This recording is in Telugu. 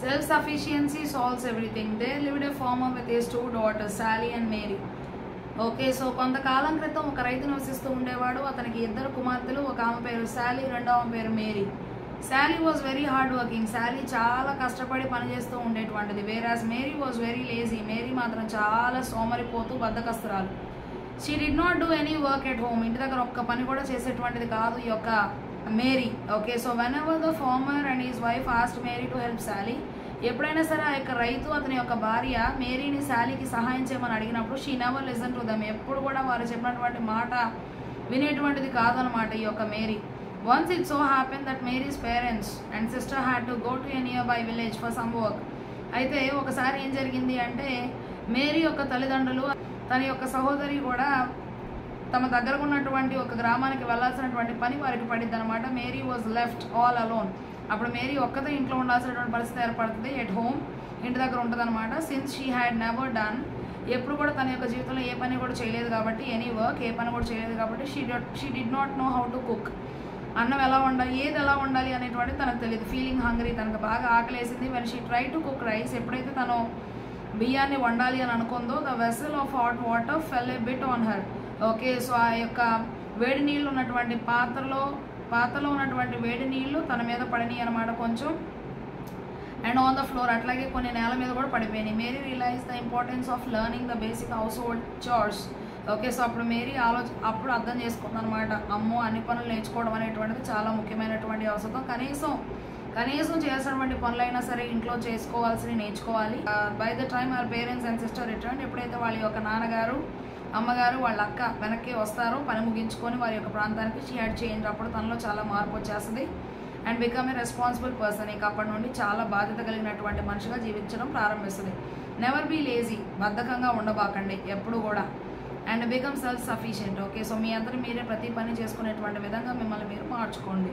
Self sufficiency solves everything they lived a farmer with his two daughters Sally and Mary okay so కొంతకాలం క్రితం ఒక రైతు నివసిస్తూ ఉండేవాడు. అతనికి ఇద్దరు కుమార్తెలు ఒక ఆమె పేరు శాలీ రెండో ఆమె పేరు Mary Sally was very hard working Sally చాలా కష్టపడి పనిచేస్తూ ఉండేటువంటిది. Whereas Mary was very lazy Mary మాత్రం చాలా సోమరిపోతూ బద్దకస్తురాలు. She did not do any work at home ఇంటి దగ్గర ఒక్క పని కూడా చేసేటువంటిది కాదు ఈ యొక్క Mary okay so whenever the farmer and wife asked Mary to help Sally ఎప్పుడైనా సరే ఆ యొక్క రైతు అతని యొక్క భార్య మేరీని శాలీకి సహాయం చేయమని అడిగినప్పుడు she never listen to them ఎప్పుడు కూడా వారు చెప్పినటువంటి మాట వినేటువంటిది కాదనమాట ఈ యొక్క Mary. Once it so happen that Mary's parents and sister had to go to a nearby village for some work అయితే ఒకసారి ఏం జరిగింది అంటే మేరీ యొక్క తల్లిదండ్రులు తన యొక్క సహోదరి కూడా తమ దగ్గరకు ఉన్నటువంటి ఒక గ్రామానికి వెళ్ళాల్సినటువంటి పని వారికి పడింది అనమాట Mary was left all alone. అప్పుడు మేరీ ఒక్కతే ఇంట్లో ఉండాల్సినటువంటి పరిస్థితి ఏర్పడుతుంది. ఎట్ హోమ్ ఇంటి దగ్గర ఉంటుంది అనమాట since she had never done ఎప్పుడు కూడా తన యొక్క జీవితంలో ఏ పని కూడా చేయలేదు కాబట్టి ఎనీ వర్క్ ఏ పని కూడా చేయలేదు కాబట్టి she she did not know how to cook అన్నం ఎలా వండాలి ఏది ఎలా వండాలి అనేటువంటి తనకు తెలియదు ఫీలింగ్ హంగ్రీ తనకు బాగా ఆకలేసింది. When she try to cook rice ఎప్పుడైతే తను బియ్యాన్ని వండాలి అని అనుకుందో the vessel of hot water fell a bit on her okay so ఆ యొక్క వేడి నీళ్ళు ఉన్నటువంటి పాత్రలో పాత్రలో ఉన్నటువంటి వేడి నీళ్ళు తన మీద పడినాయి అనమాట కొంచెం. అండ్ ఆన్ ద ఫ్లోర్ అట్లాగే కొన్ని నేల మీద కూడా పడిపోయినాయి. Mary realise the importance of learning the basic household chores okay so అప్పుడు మేరీ ఆలోచ అప్పుడు అర్థం చేసుకుంది అనమాట అమ్మో అన్ని పనులు నేర్చుకోవడం అనేటువంటిది చాలా ముఖ్యమైనటువంటి అవసరం. కనీసం కనీసం చేసినటువంటి పనులైనా సరే ఇంట్లో చేసుకోవాల్సి నేర్చుకోవాలి. By the time our parents and sister return ఎప్పుడైతే వాళ్ళ యొక్క నాన్నగారు అమ్మగారు వాళ్ళ అక్క వెనక్కి వస్తారో పని ముగించుకొని వారి యొక్క ప్రాంతానికి షీ హ్యాడ్ అప్పుడు తనలో చాలా మార్పు వచ్చేస్తుంది. And become a responsible person ఇక అప్పటి నుండి చాలా బాధ్యత కలిగినటువంటి మనిషిగా జీవించడం ప్రారంభిస్తుంది. నెవర్ బీ లేజీ బద్ధకంగా ఉండబాకండి. ఎప్పుడు కూడా. And become self sufficient okay so మీ అందరూ మీరే ప్రతి పని చేసుకునేటువంటి విధంగా మిమ్మల్ని మీరు మార్చుకోండి.